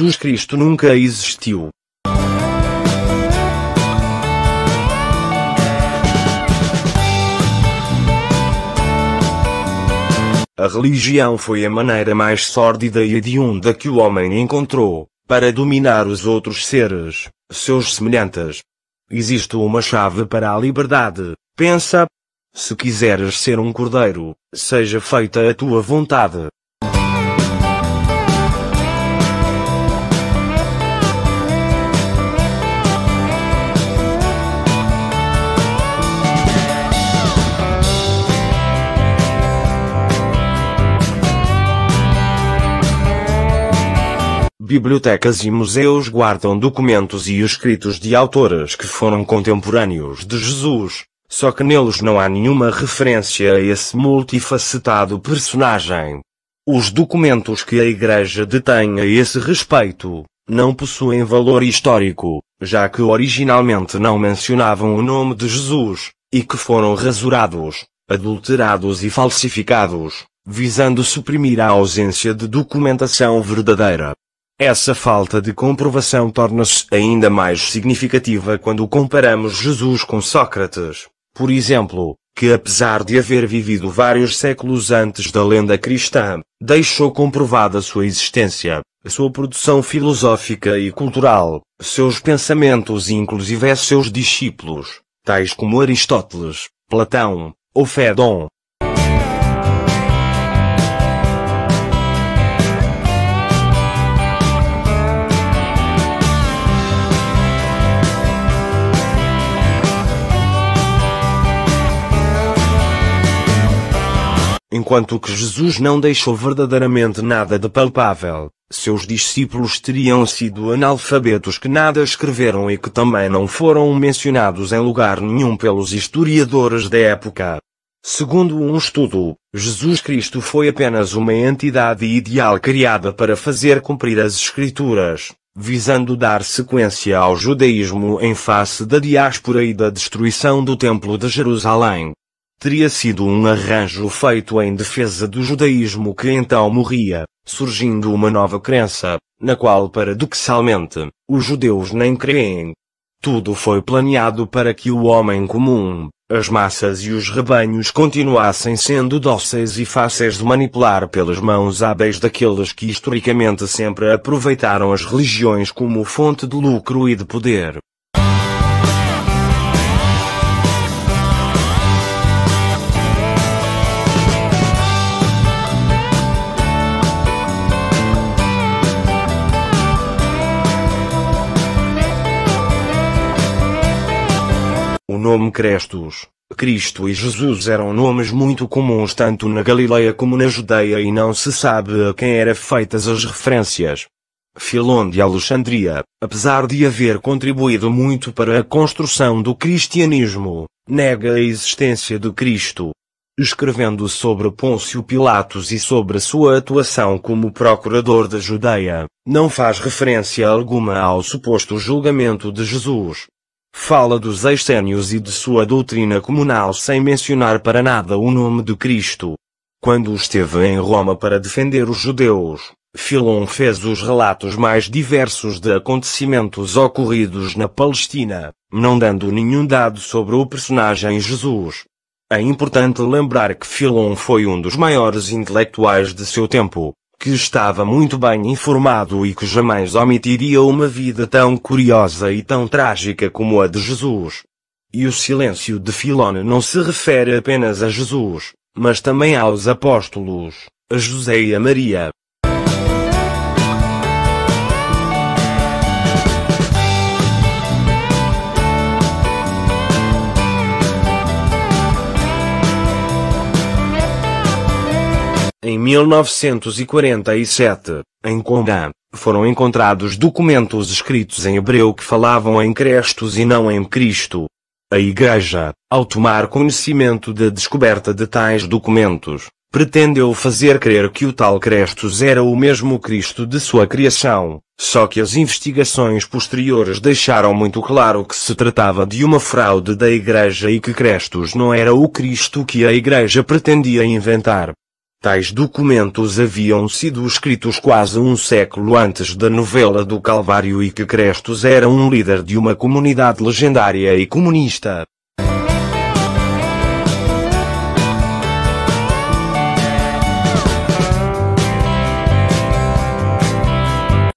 Jesus Cristo nunca existiu. A religião foi a maneira mais sórdida e hedionda que o homem encontrou para dominar os outros seres, seus semelhantes. Existe uma chave para a liberdade. Pensa. Se quiseres ser um cordeiro, seja feita a tua vontade. Bibliotecas e museus guardam documentos e escritos de autores que foram contemporâneos de Jesus, só que neles não há nenhuma referência a esse multifacetado personagem. Os documentos que a Igreja detém a esse respeito não possuem valor histórico, já que originalmente não mencionavam o nome de Jesus, e que foram rasurados, adulterados e falsificados, visando suprimir a ausência de documentação verdadeira. Essa falta de comprovação torna-se ainda mais significativa quando comparamos Jesus com Sócrates, por exemplo, que apesar de haver vivido vários séculos antes da lenda cristã, deixou comprovada sua existência, sua produção filosófica e cultural, seus pensamentos e inclusive seus discípulos, tais como Aristóteles, Platão, ou Enquanto que Jesus não deixou verdadeiramente nada de palpável, seus discípulos teriam sido analfabetos que nada escreveram e que também não foram mencionados em lugar nenhum pelos historiadores da época. Segundo um estudo, Jesus Cristo foi apenas uma entidade ideal criada para fazer cumprir as Escrituras, visando dar sequência ao judaísmo em face da diáspora e da destruição do Templo de Jerusalém teria sido um arranjo feito em defesa do judaísmo que então morria, surgindo uma nova crença, na qual paradoxalmente, os judeus nem creem. Tudo foi planeado para que o homem comum, as massas e os rebanhos continuassem sendo dóceis e fáceis de manipular pelas mãos hábeis daqueles que historicamente sempre aproveitaram as religiões como fonte de lucro e de poder. Nome Crestos, Cristo e Jesus eram nomes muito comuns tanto na Galileia como na Judeia e não se sabe a quem eram feitas as referências. Filon de Alexandria, apesar de haver contribuído muito para a construção do cristianismo, nega a existência de Cristo. Escrevendo sobre Pôncio Pilatos e sobre sua atuação como procurador da Judeia, não faz referência alguma ao suposto julgamento de Jesus. Fala dos essênios e de sua doutrina comunal sem mencionar para nada o nome de Cristo. Quando esteve em Roma para defender os judeus, Filon fez os relatos mais diversos de acontecimentos ocorridos na Palestina, não dando nenhum dado sobre o personagem Jesus. É importante lembrar que Filon foi um dos maiores intelectuais de seu tempo, que estava muito bem informado e que jamais omitiria uma vida tão curiosa e tão trágica como a de Jesus. E o silêncio de Filone não se refere apenas a Jesus, mas também aos apóstolos, a José e a Maria, Em 1947, em Qumran, foram encontrados documentos escritos em hebreu que falavam em Crestos e não em Cristo. A Igreja, ao tomar conhecimento da descoberta de tais documentos, pretendeu fazer crer que o tal Crestos era o mesmo Cristo de sua criação, só que as investigações posteriores deixaram muito claro que se tratava de uma fraude da Igreja e que Crestos não era o Cristo que a Igreja pretendia inventar. Tais documentos haviam sido escritos quase um século antes da novela do Calvário e que Crestos era um líder de uma comunidade legendária e comunista.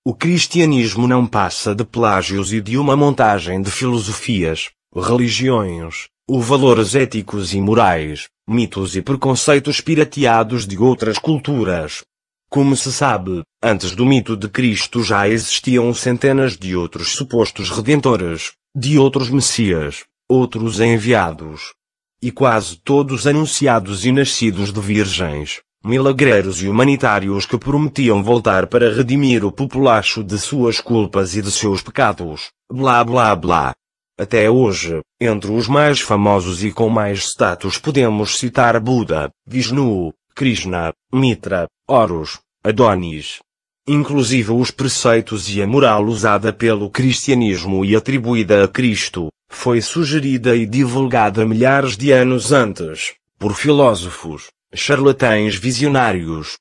O cristianismo não passa de plágios e de uma montagem de filosofias, religiões, ou valores éticos e morais, mitos e preconceitos pirateados de outras culturas. Como se sabe, antes do mito de Cristo já existiam centenas de outros supostos redentores, de outros messias, outros enviados. E quase todos anunciados e nascidos de virgens milagreiros e humanitários que prometiam voltar para redimir o populacho de suas culpas e de seus pecados, blá blá blá. Até hoje, entre os mais famosos e com mais status podemos citar Buda, Vishnu, Krishna, Mitra, Horus, Adonis. Inclusive os preceitos e a moral usada pelo cristianismo e atribuída a Cristo, foi sugerida e divulgada milhares de anos antes, por filósofos, charlatães visionários.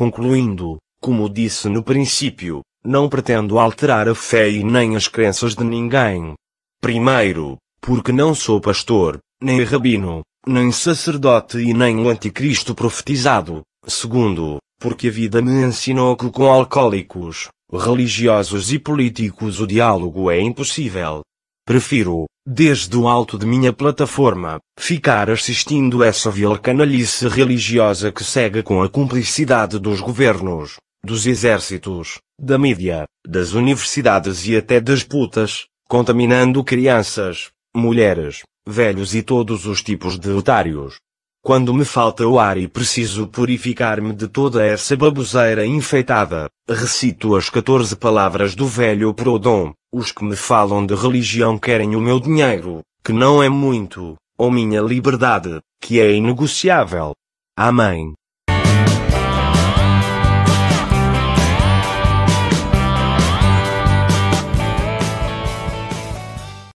Concluindo, como disse no princípio, não pretendo alterar a fé e nem as crenças de ninguém. Primeiro, porque não sou pastor, nem rabino, nem sacerdote e nem o anticristo profetizado. Segundo, porque a vida me ensinou que com alcoólicos, religiosos e políticos o diálogo é impossível. Prefiro, desde o alto de minha plataforma, ficar assistindo essa vil canalice religiosa que segue com a cumplicidade dos governos, dos exércitos, da mídia, das universidades e até das putas, contaminando crianças, mulheres, velhos e todos os tipos de otários. Quando me falta o ar e preciso purificar-me de toda essa baboseira enfeitada, recito as 14 palavras do velho Proudhon. Os que me falam de religião querem o meu dinheiro, que não é muito, ou minha liberdade, que é inegociável. Amém.